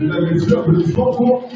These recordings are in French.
de la mesure de l'effort pour,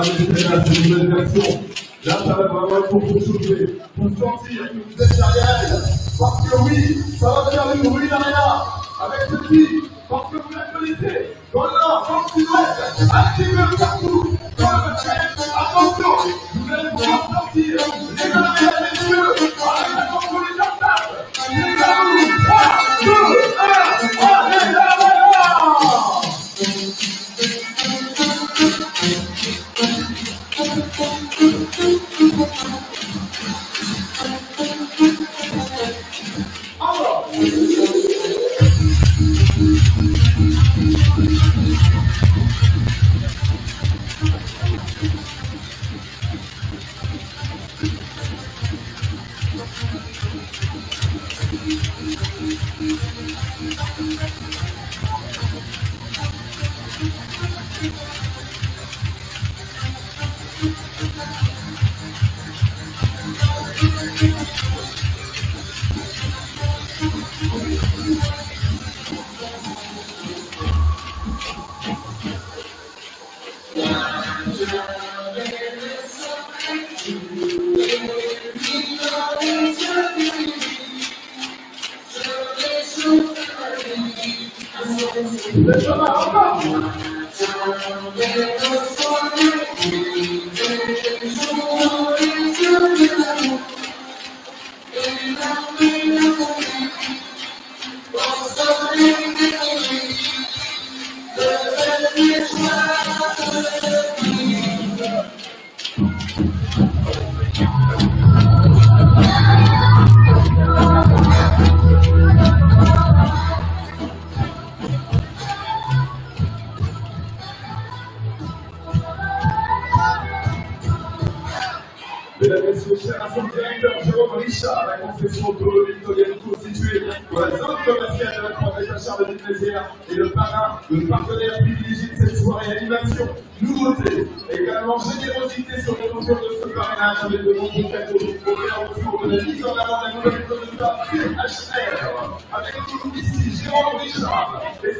manifestation, une manifestation. Là, ça va vraiment pour vous soulever, pour sortir, vous êtes derrière elle. Parce que oui, ça va faire une bruit derrière, avec ce parce que vous la connaissez. Dans l'art, dans le sud-ouest, activez partout, dans le ciel, attention, vous allez pouvoir sortir, les mains derrière les yeux, par la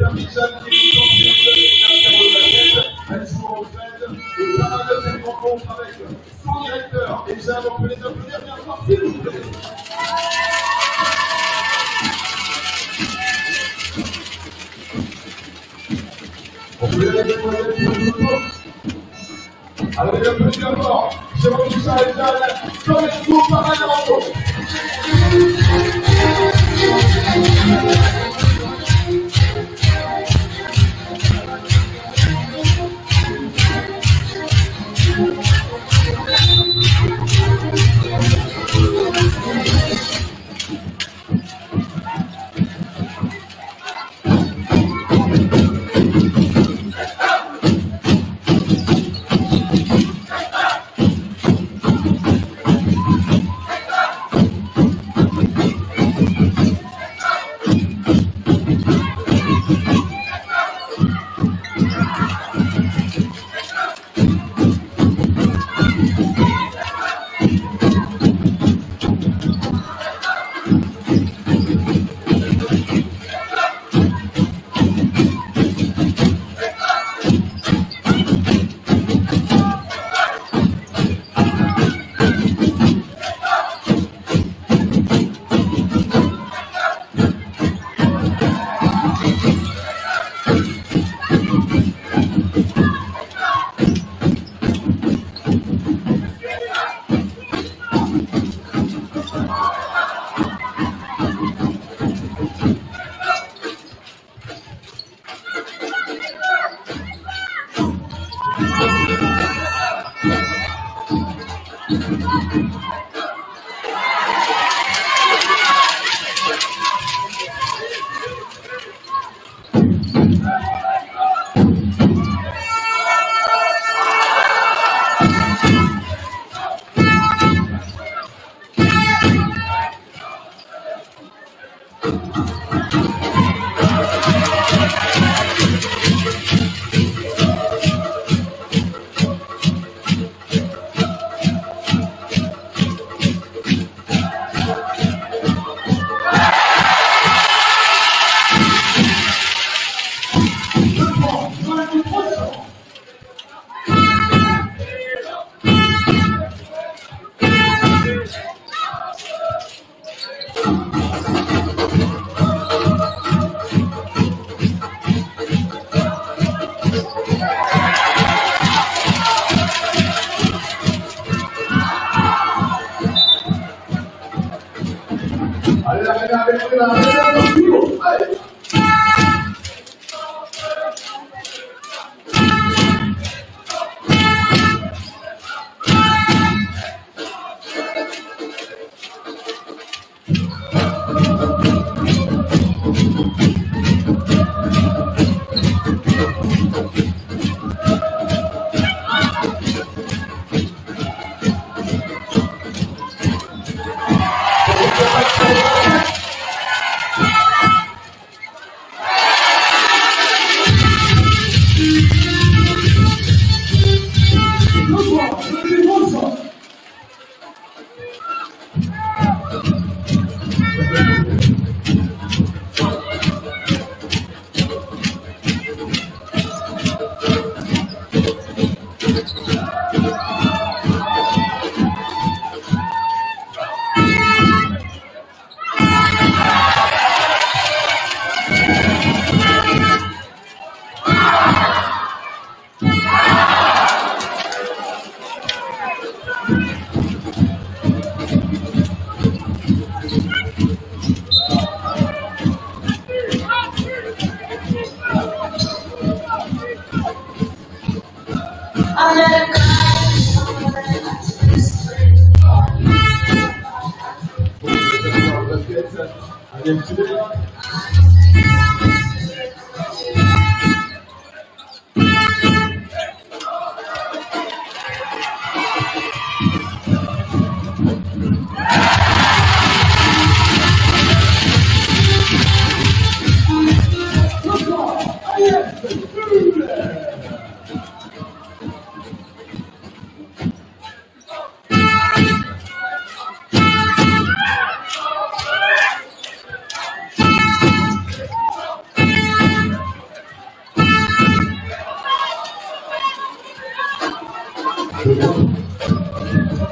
Thank you.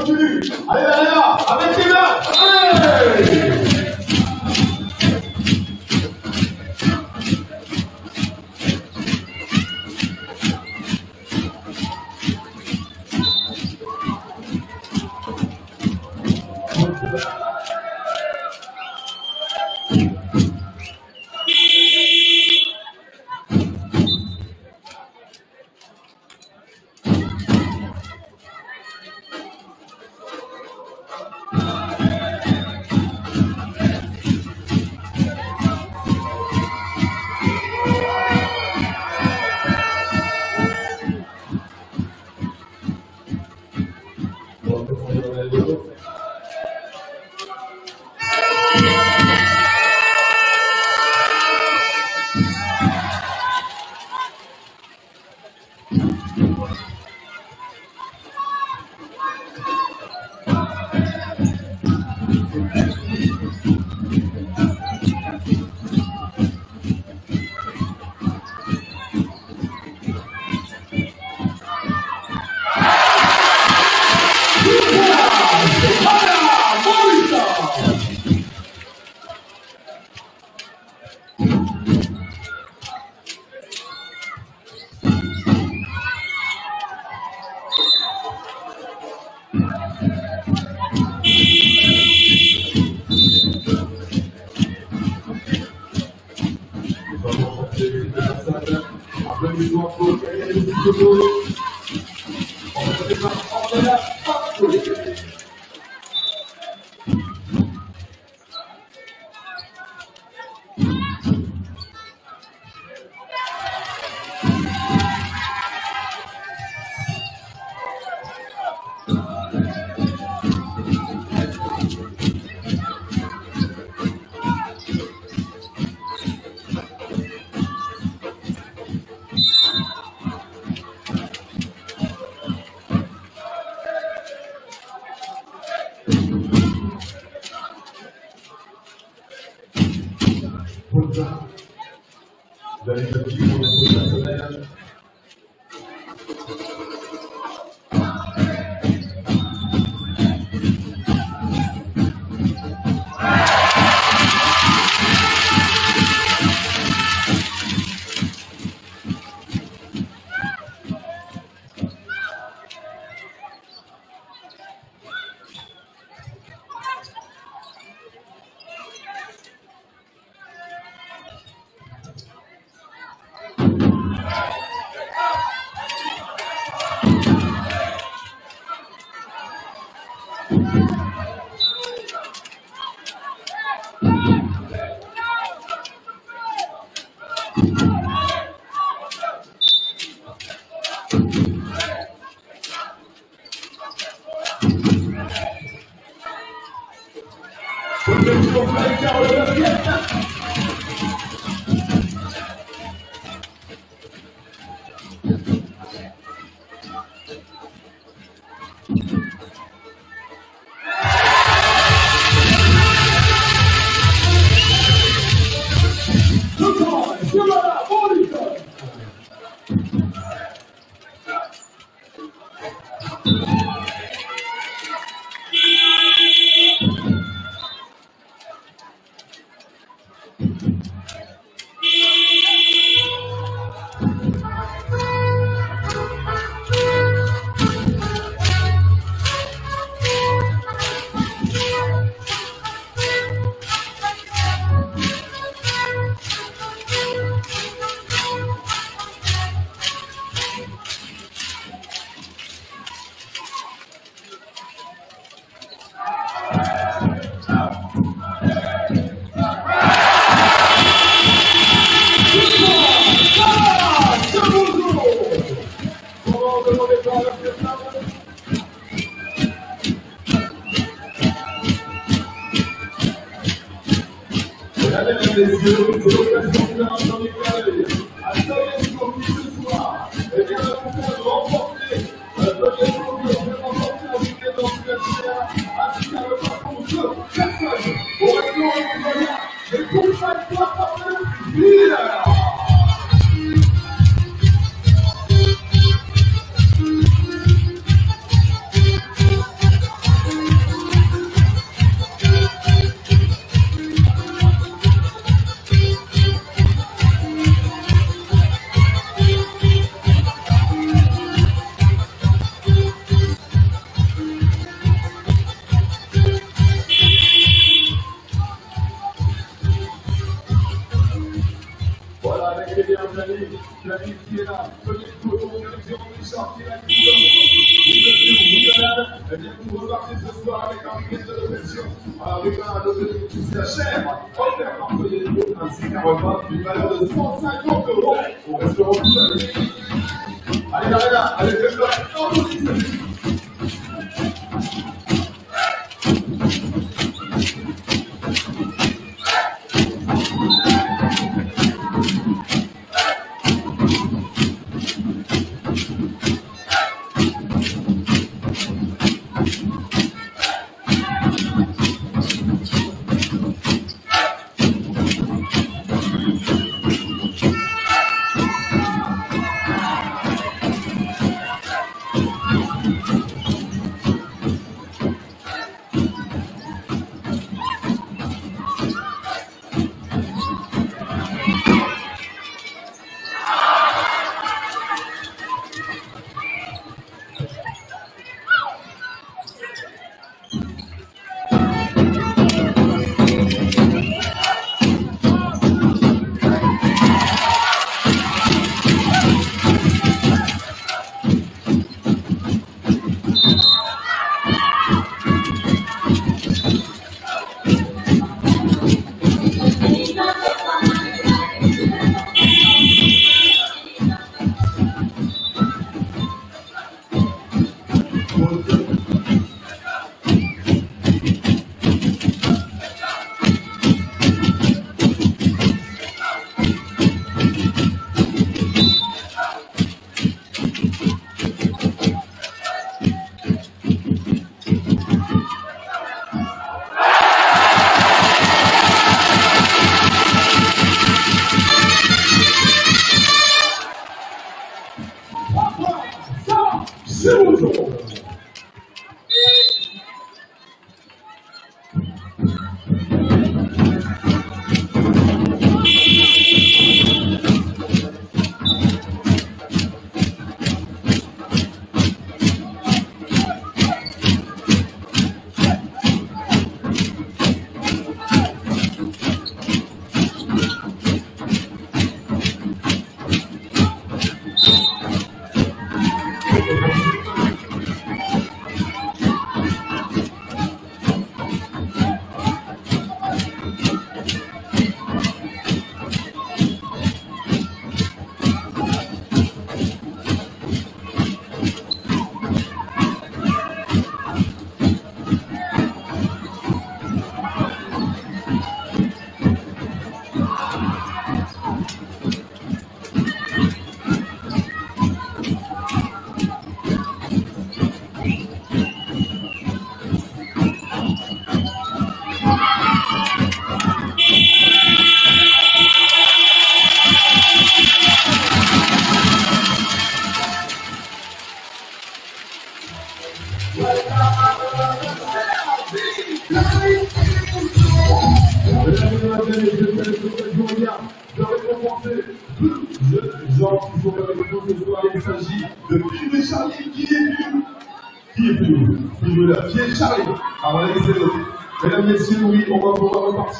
continue. Allez, avec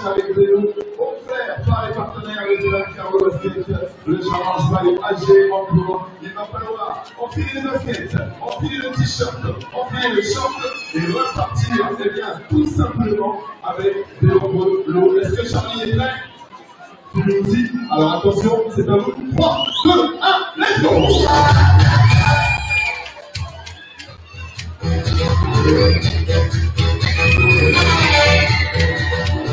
avec nous. Aux frères, par les partenaires avec la Carole le Charles Marie, Alger, Hambourg. Il va falloir enfiler les baskets, enfiler le t-shirt, enfiler le short et repartir, eh bien, tout simplement avec des nombreux. Est-ce que Charlie est prêt? Tout le monde dit. Alors attention, c'est à vous. 3, 2, 1, let's go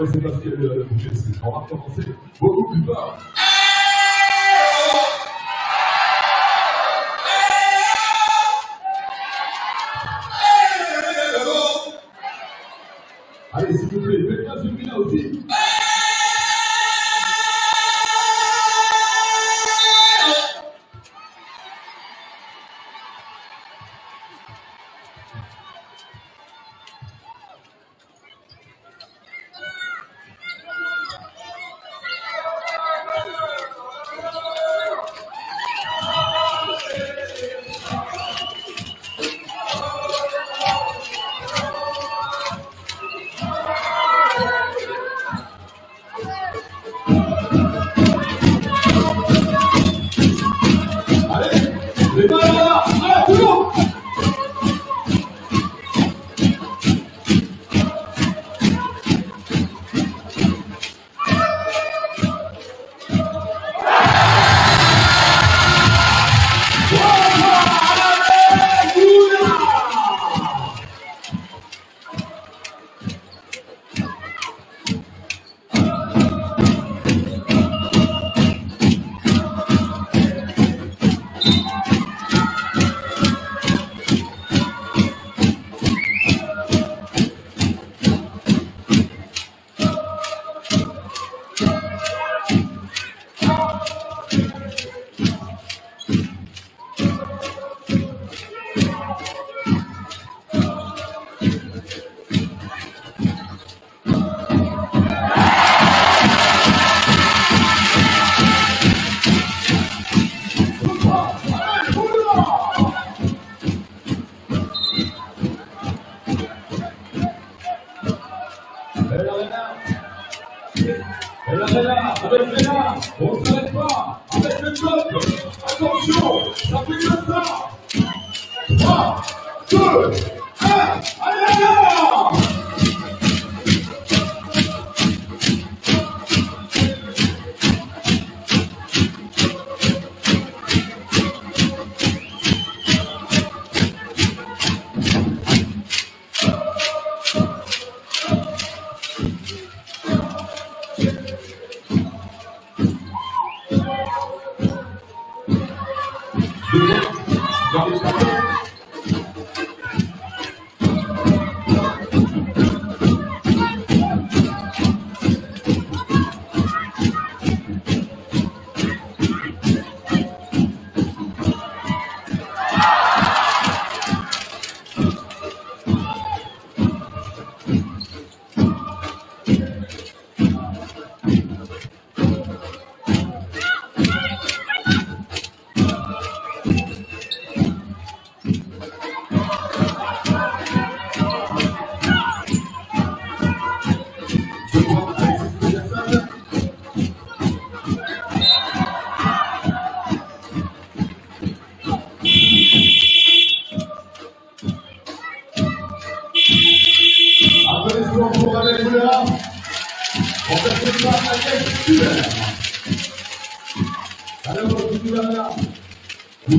mais c'est parce que euh, va commencer beaucoup plus tard. Allez, s'il vous plaît, faites-moi du bien aussi.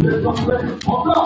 我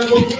Applaudissements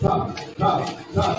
come, come, come.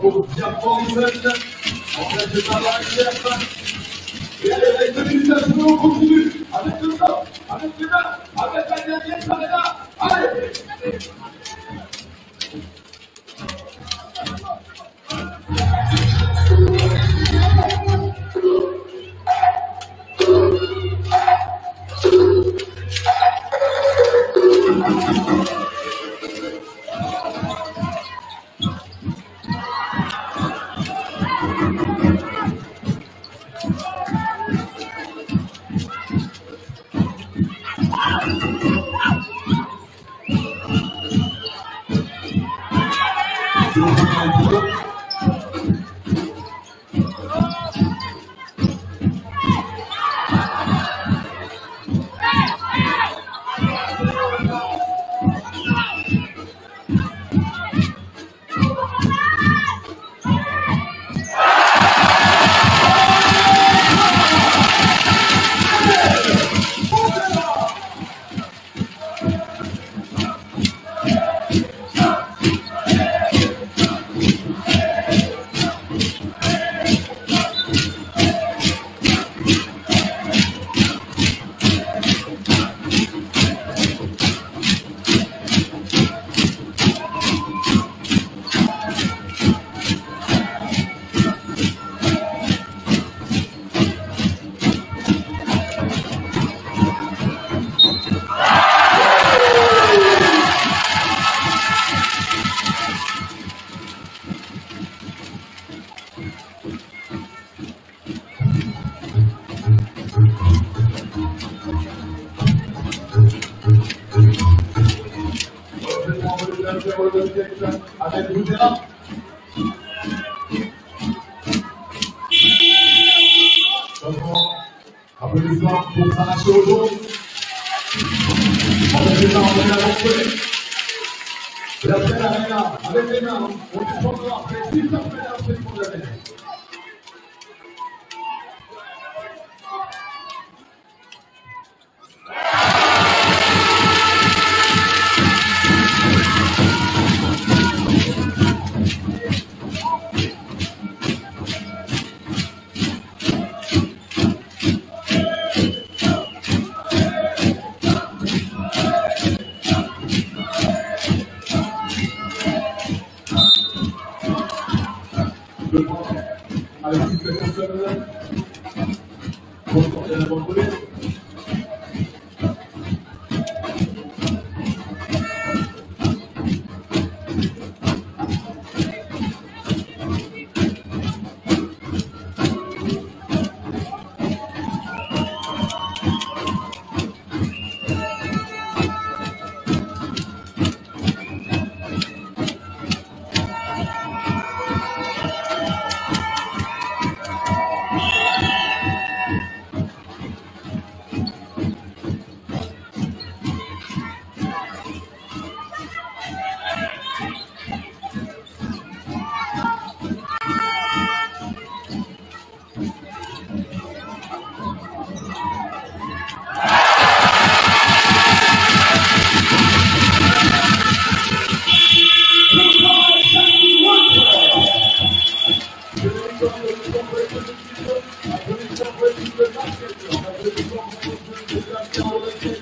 pour Diaphorizen, en travail, Et allez, allez, deux avec le temps, avec les mains. Thank you.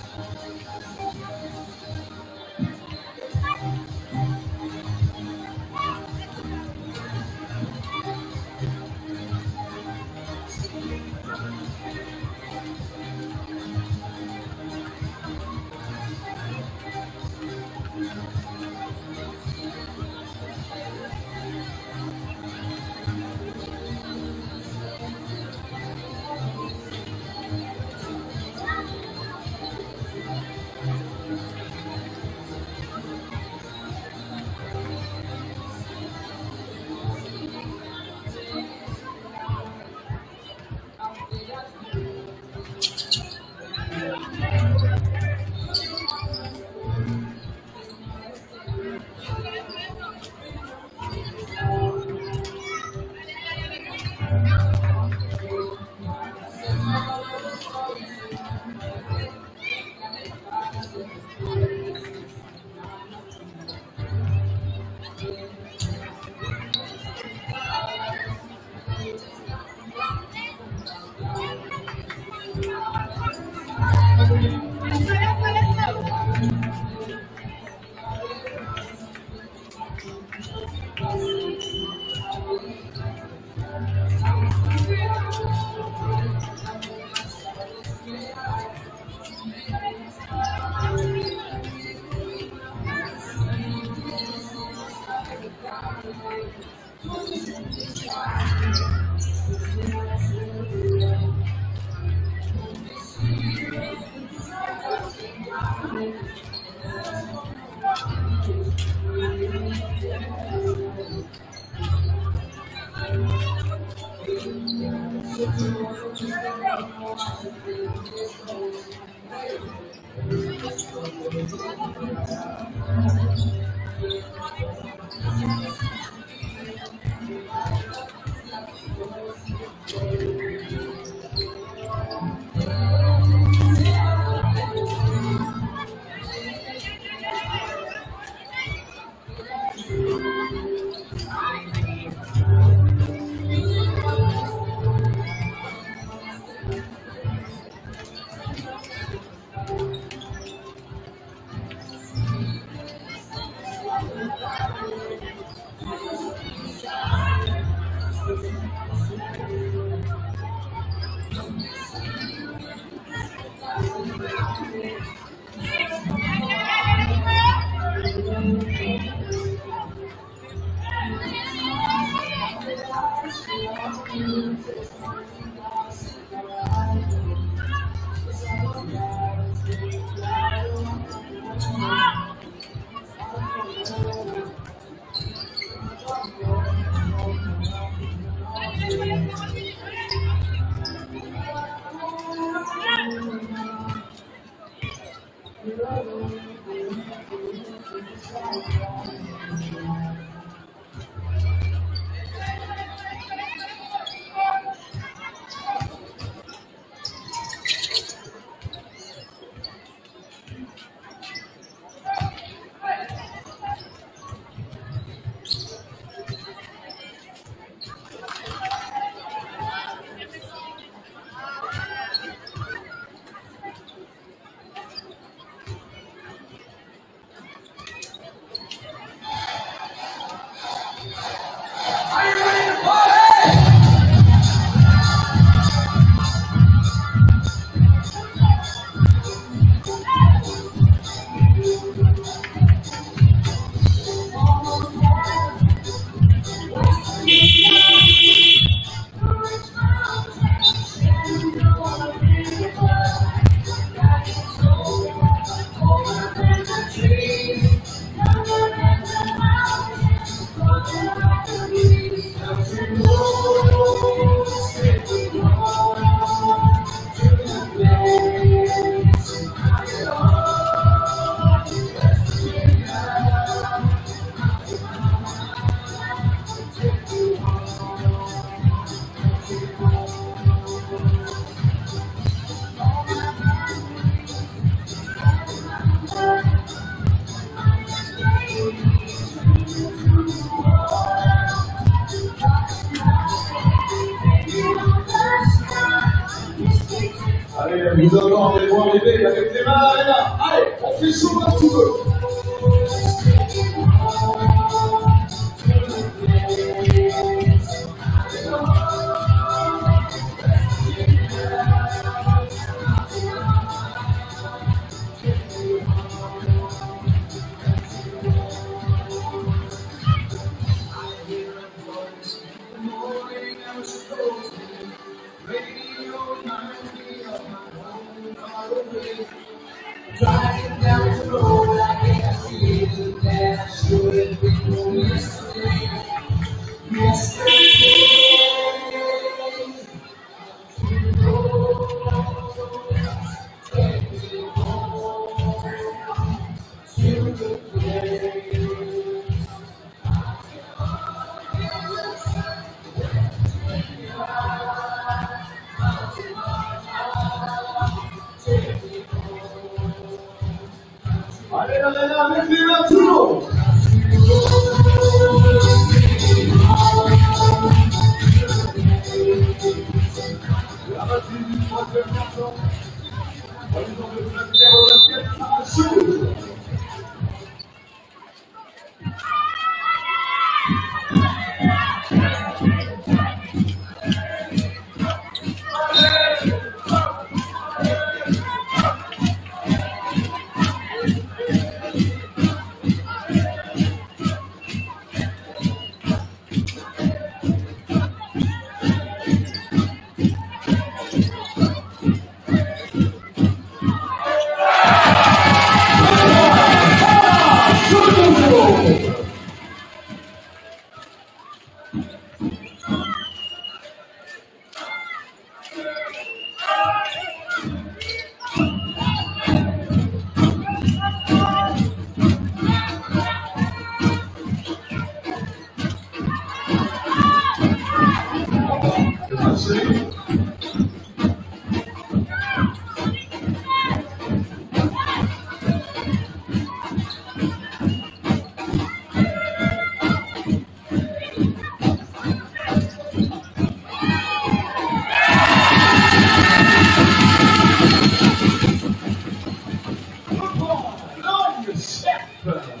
But,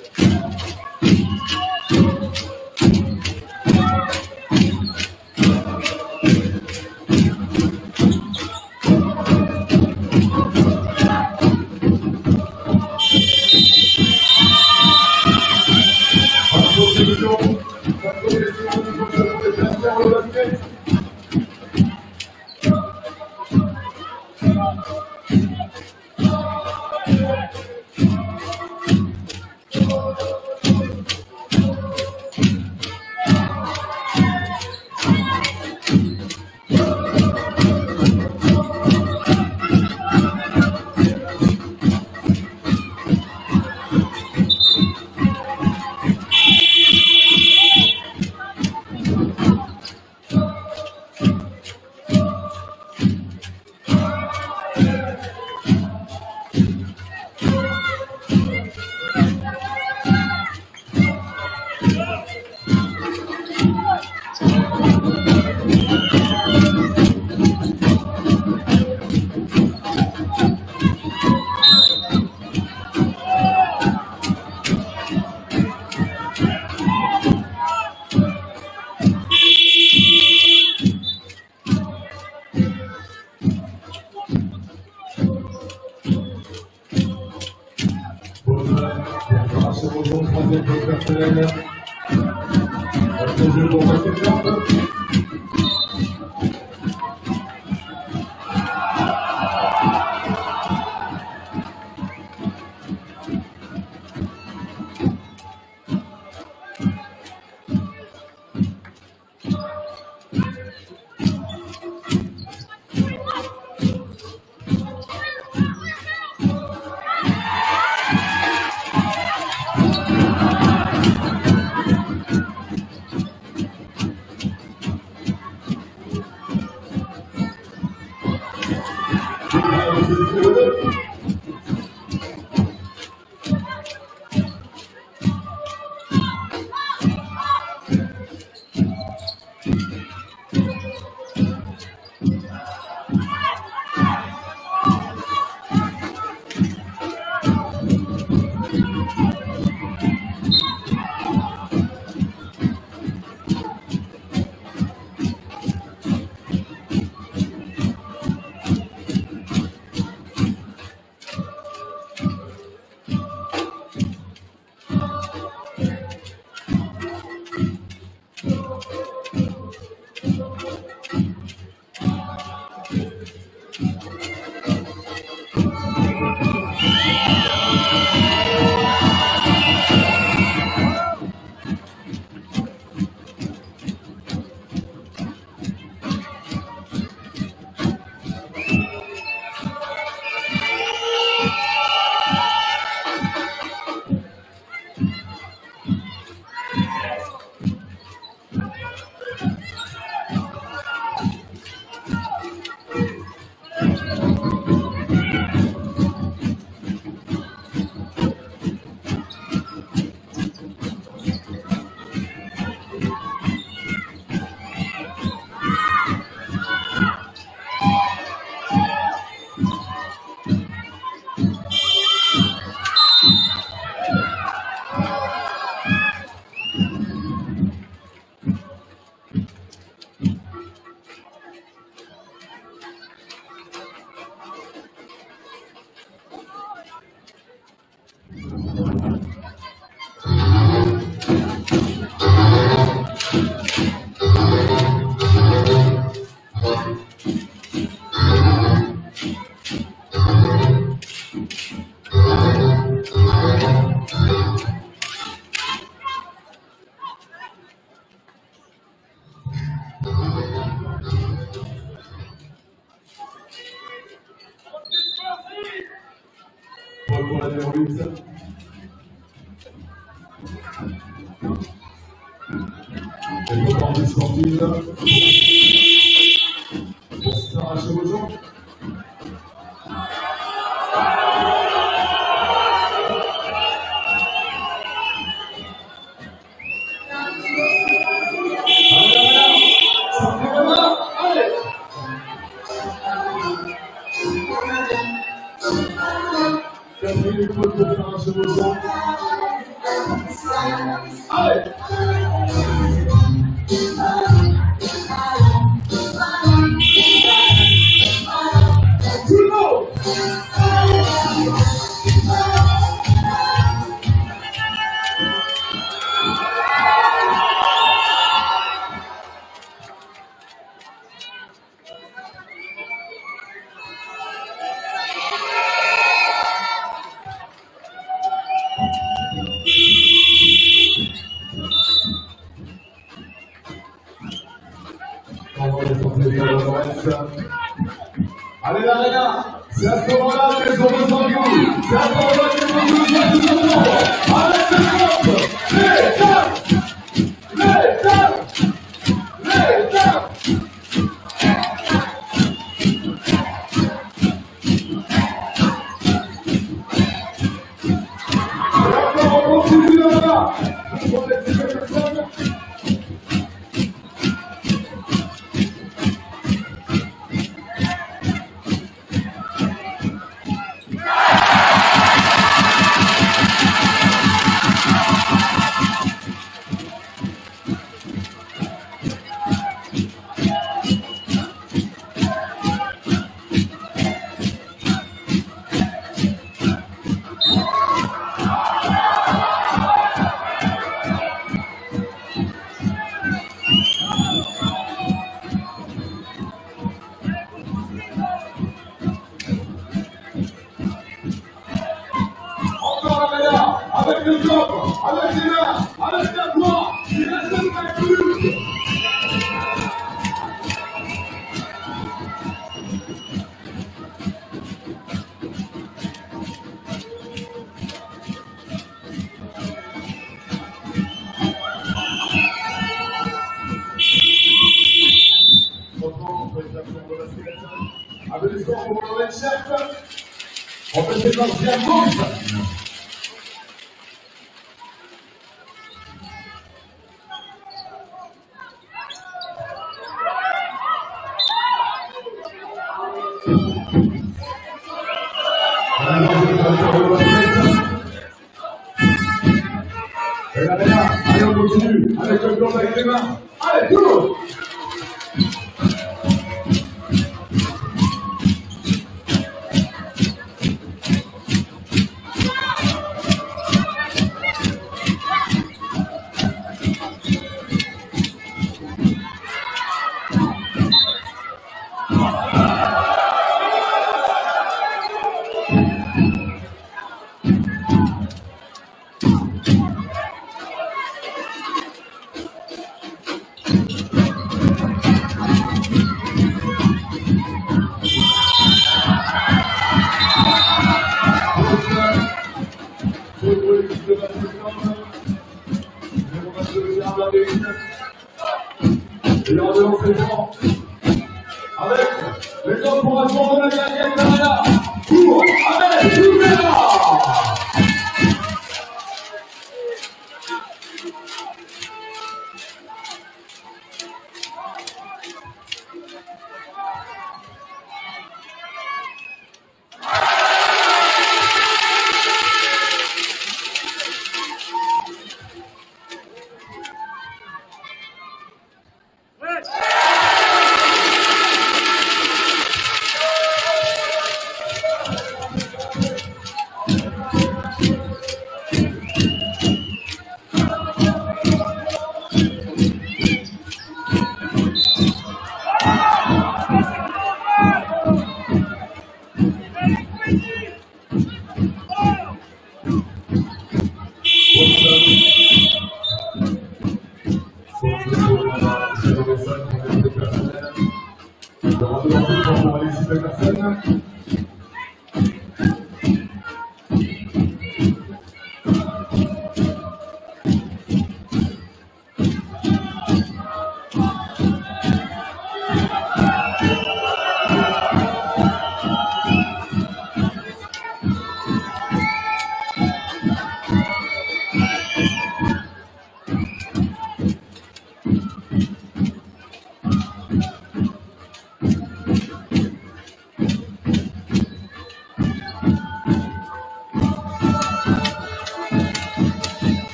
troisième pour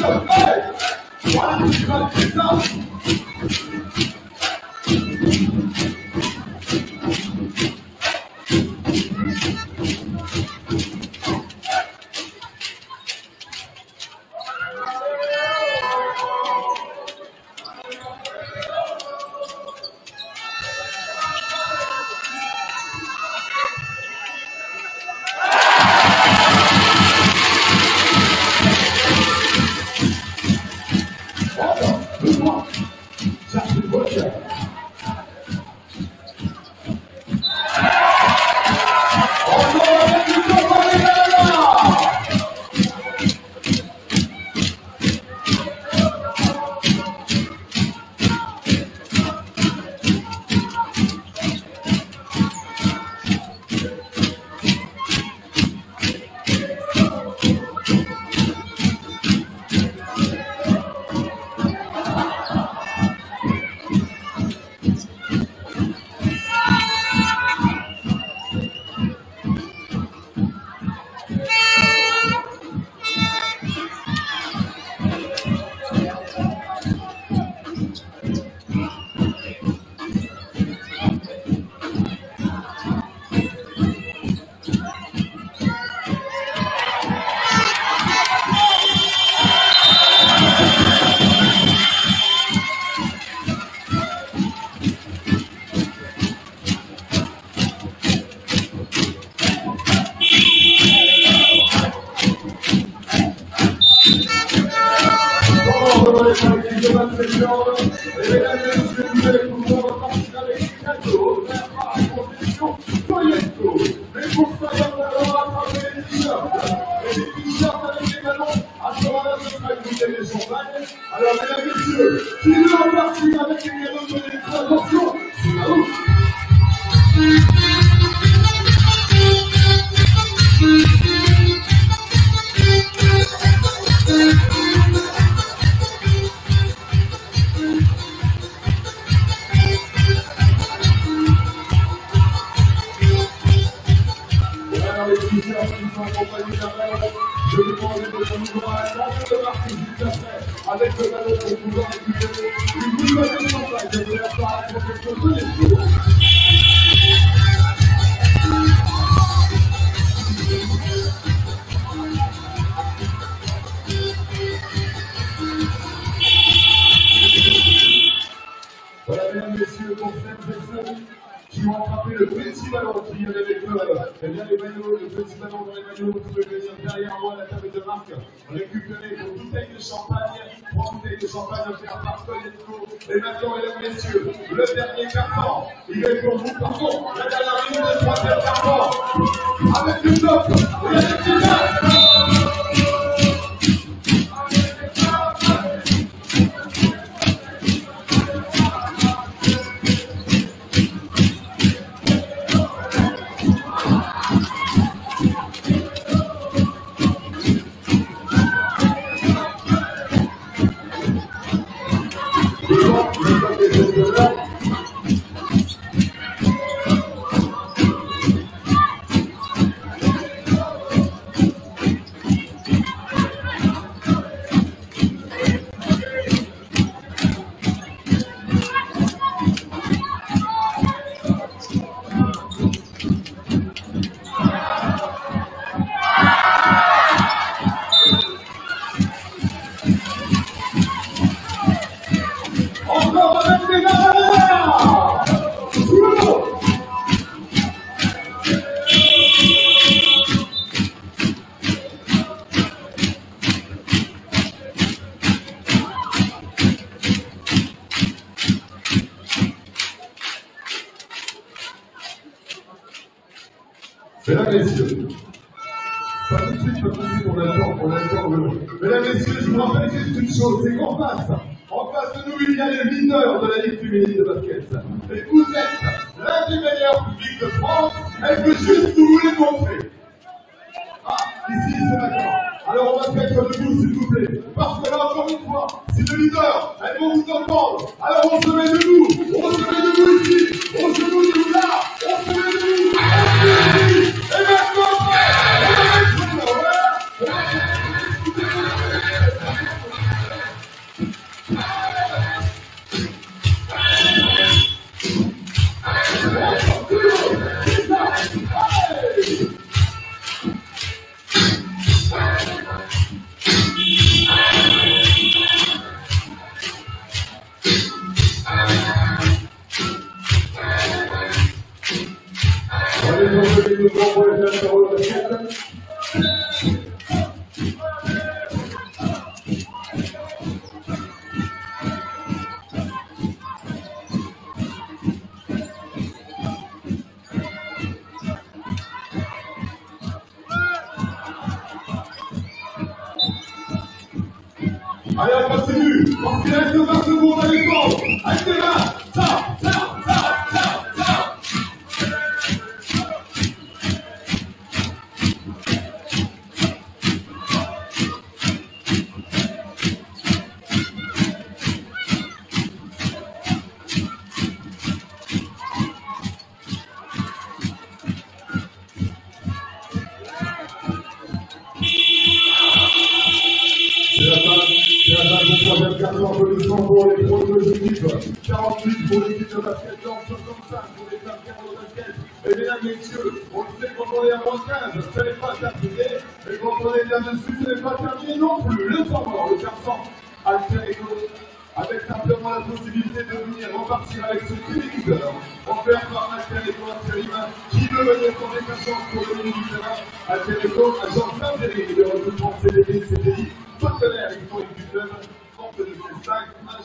Why don't you go Thank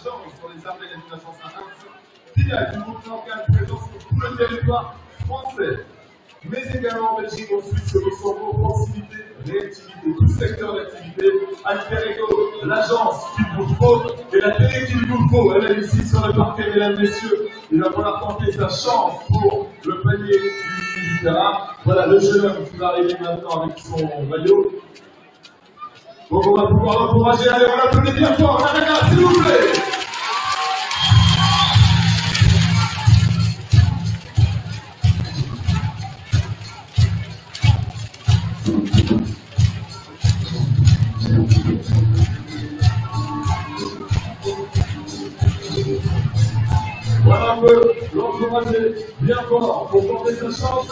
genres sur les armées de 1950, qui a du groupe présent sur tout le territoire français, mais également en Belgique, en Suisse, au Luxembourg, proximité, réactivité, tout secteur d'activité, Alter l'agence qui vous faut et la télé qui vous faut. Elle est ici sur le parquet, mesdames, messieurs. Il va falloir tenter sa chance pour le panier du, du, Voilà le jeune homme qui va arriver maintenant avec son maillot. Donc on va pouvoir encourager, allez, on applaudit bien fort, Kanaka, s'il vous plaît. Voilà un peu, l'encourager bien fort pour porter sa chance.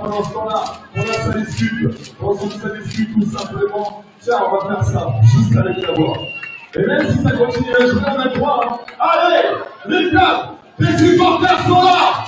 pendant ce temps-là, on a ça discute. Ensuite, ça discute tout simplement. Tiens, on va faire ça, juste avec la voix. Et même si ça continue à jouer à croire, allez, les clubs, les supporters sont là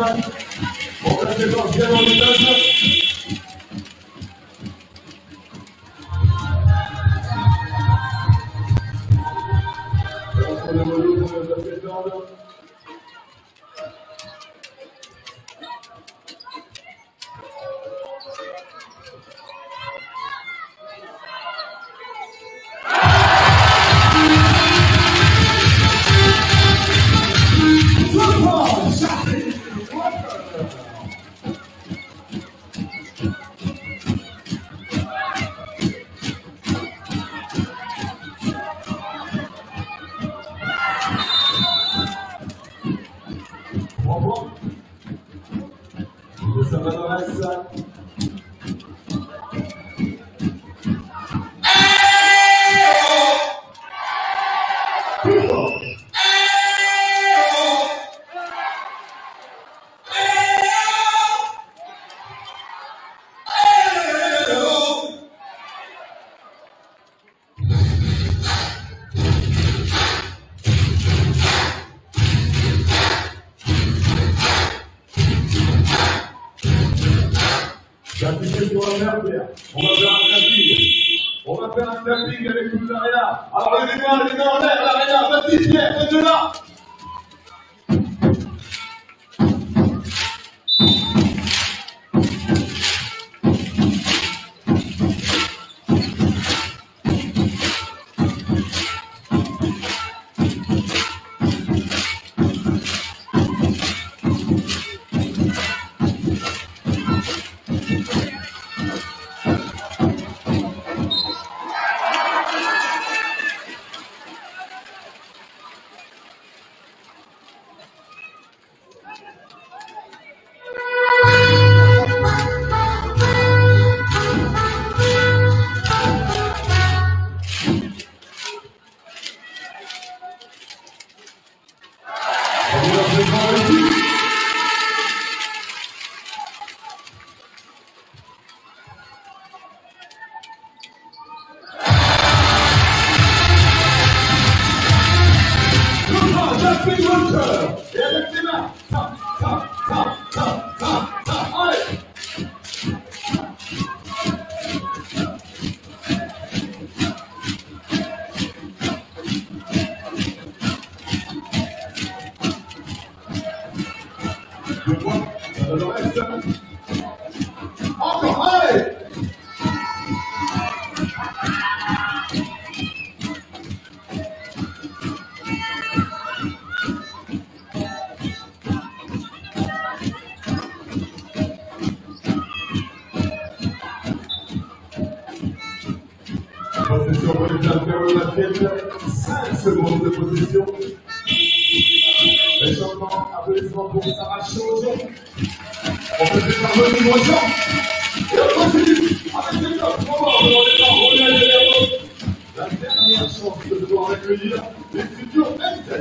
Obrigado. secondes de position. Les changements, applaudissements pour Sarah Changeon. On peut faire parvenir aux. Et on continue avec les top. On va on est là, La dernière chance de pouvoir accueillir les studios M.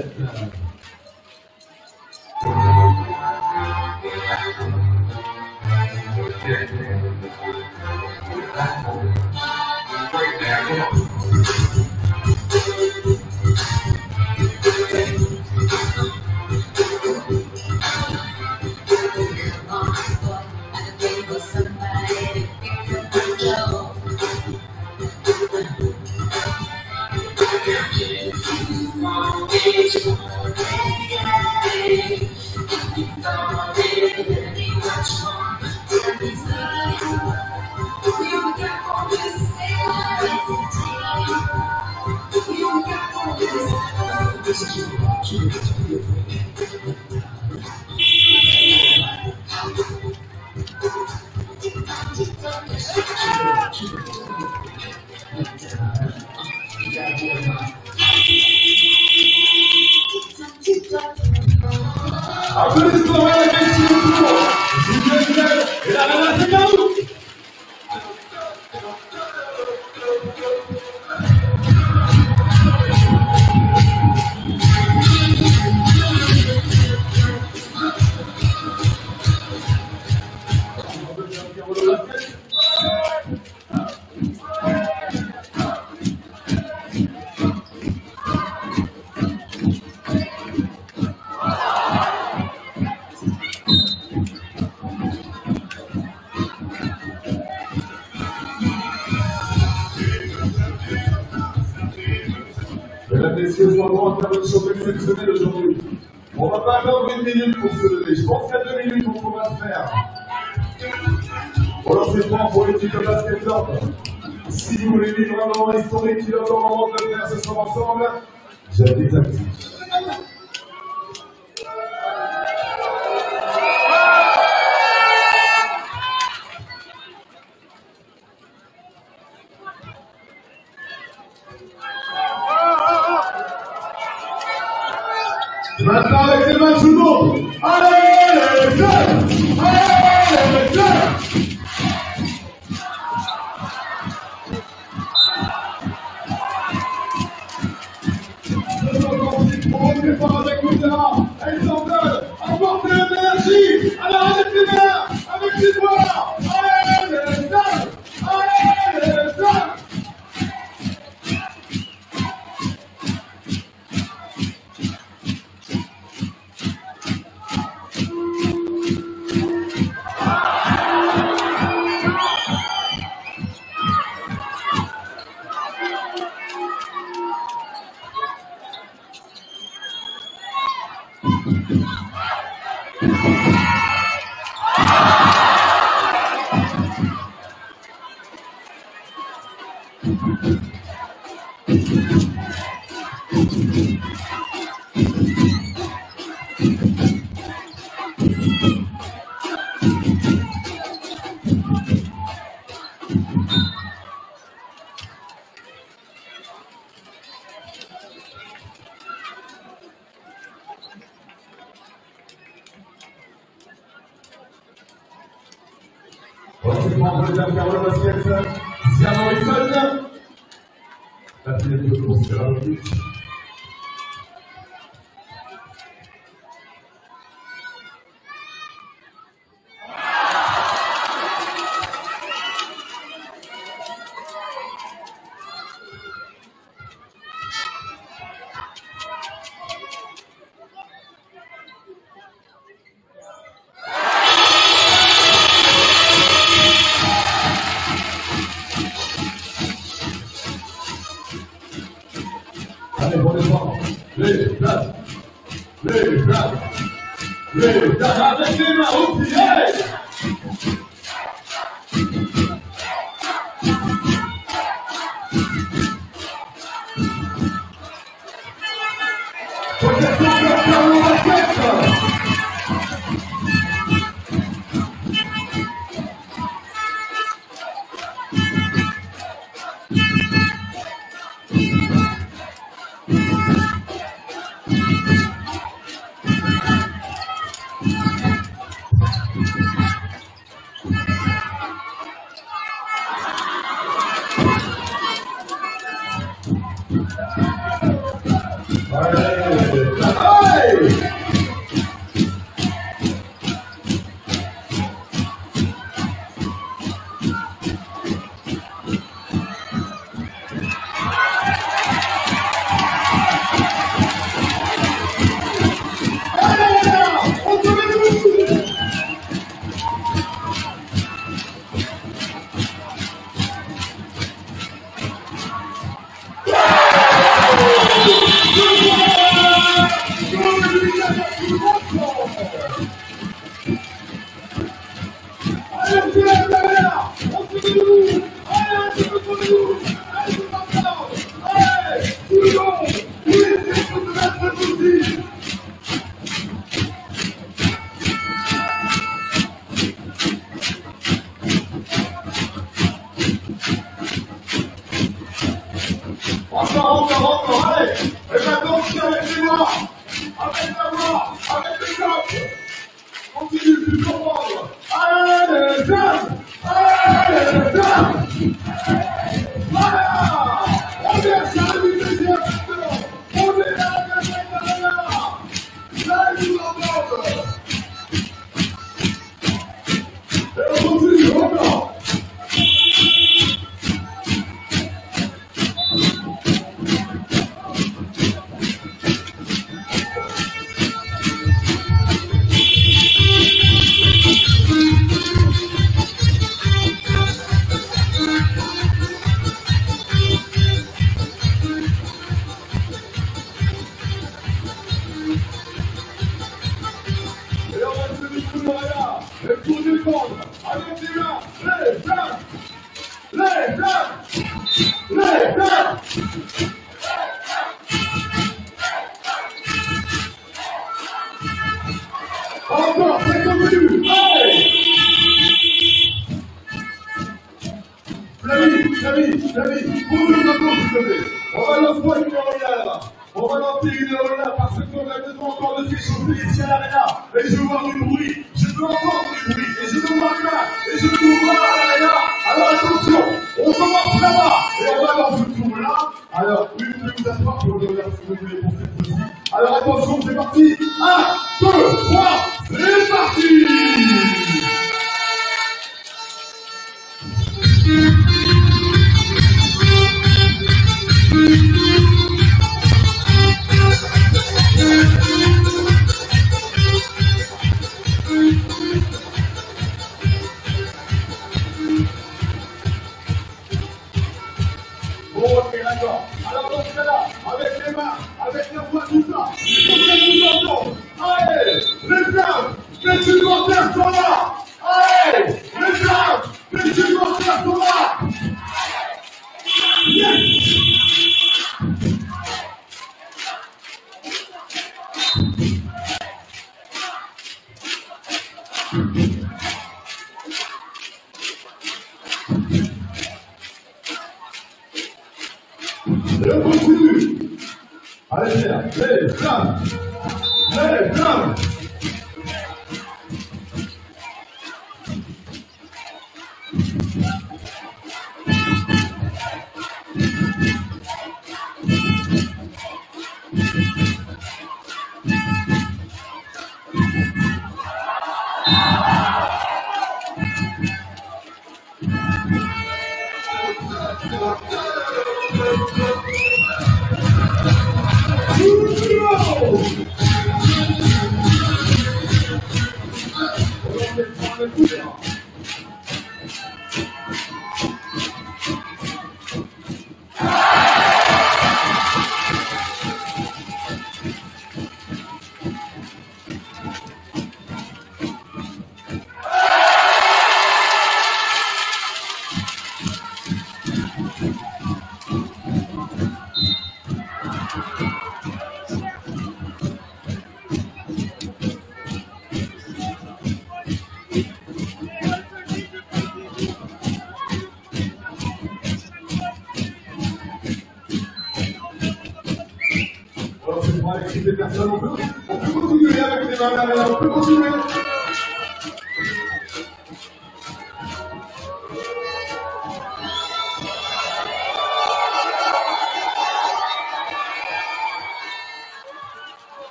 Mm-hmm.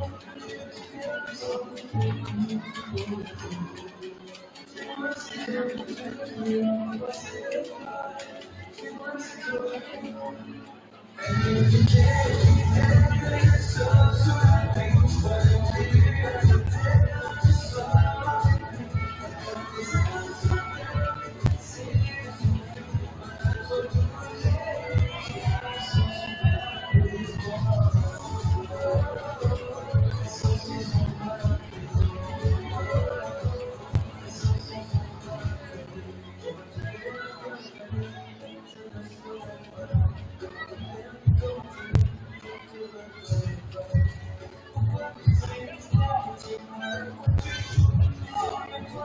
And you